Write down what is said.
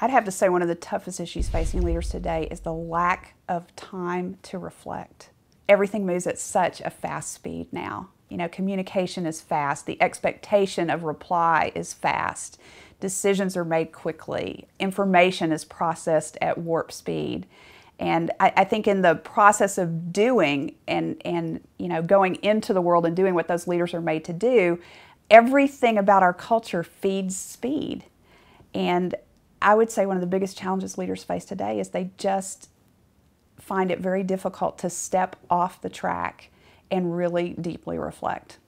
I'd have to say one of the toughest issues facing leaders today is the lack of time to reflect. Everything moves at such a fast speed now. You know, communication is fast, the expectation of reply is fast, decisions are made quickly, information is processed at warp speed. And I, I, think in the process of doing and, and you know going into the world and doing what those leaders are made to do, everything about our culture feeds speed. And I would say one of the biggest challenges leaders face today is they just find it very difficult to step off the track and really deeply reflect.